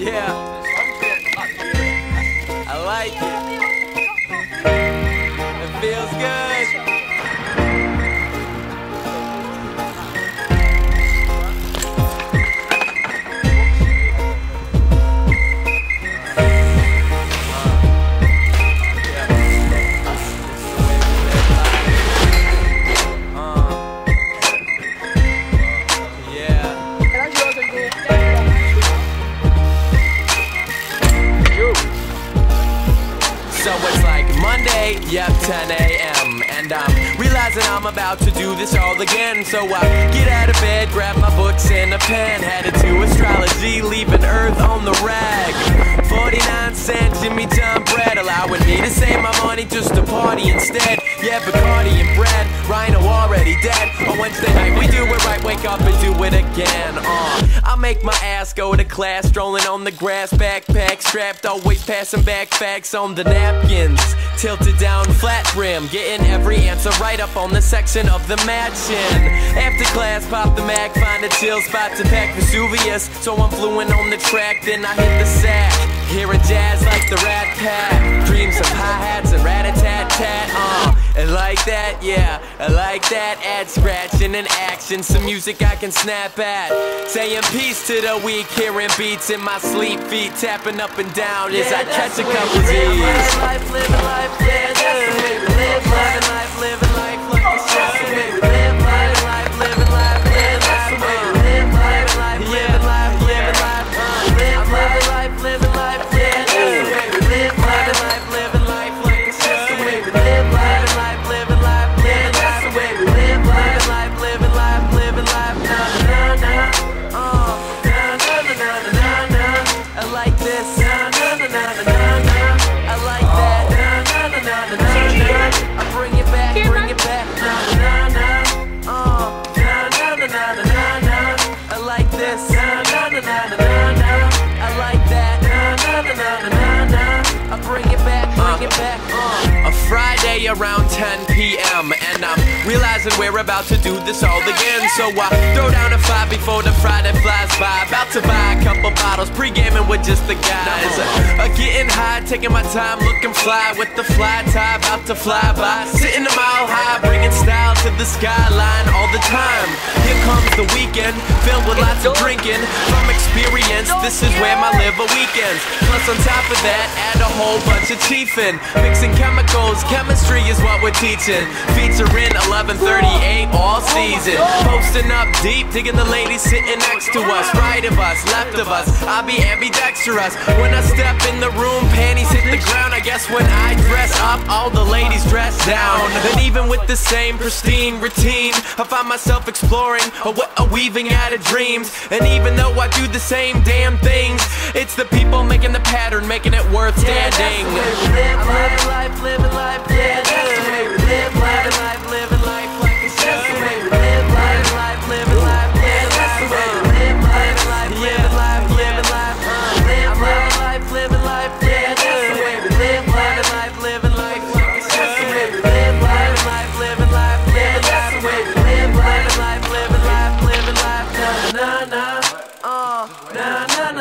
Yeah, I like it. So it's like Monday, yep, 10 a.m. And I'm realizing I'm about to do this all again. So I get out of bed, grab my books and a pen. Headed to astrology, leaving Earth on the rag. Money just to party instead. Yeah, Bacardi and bread, Rhino already dead. On Wednesday night, we do it right, wake up and do it again. Uh, I make my ass go to class, strolling on the grass, backpack strapped, always passing back facts on the napkins. Tilted down, flat brim, getting every answer right up on the section of the matching. After class, pop the Mac, find a chill spot to pack Vesuvius. So I'm fluent on the track, then I hit the sack. Hearing jazz like the Rat Pack, dreams of hi hats and rat a tat tat. Uh, and like that, yeah, I like that. Add scratching and action, some music I can snap at. Saying peace to the weak, hearing beats in my sleep, feet tapping up and down as I catch a couple of Z's. Friday around 10 p.m. and I'm realizing we're about to do this all again. So I throw down a five before the Friday flies by. About to buy a couple bottles, pre-gaming with just the guys. Uh, getting high, taking my time, looking fly with the fly tie, about to fly by. Sitting a mile high, bringing style to the skyline all the time. Here comes the weekend, filled with lots of drinking. From experience, this is where my liver weekends. Plus on top of that, add a whole bunch of chiefin'. Mixing chemicals, chemistry is what we're teaching. Featuring 1138 all season. Posting up deep, digging the ladies sitting next to us. Right of us, left of us, I'll be ambidextrous. When I step in the room, panties hit the ground. I guess when I dress up, all the ladies dress down. And even with the same routine, I find myself exploring oh, a, a weaving out of dreams. And even though I do the same damn things, it's the people making the pattern, making it worth standing. live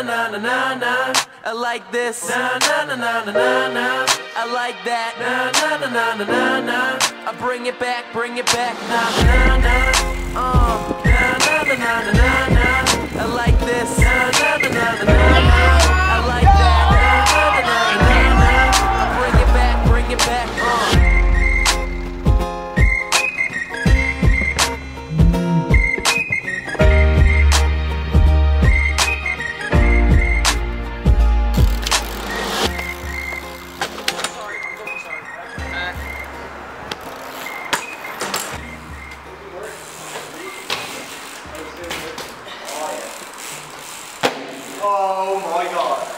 na na na na na. I like this. Na na na na na na na. I like that. Na na na na na na na. I bring it back, bring it back. Na na na. Uh. Na na na na na na. I like this. Na na na na na na. I like that. oh my god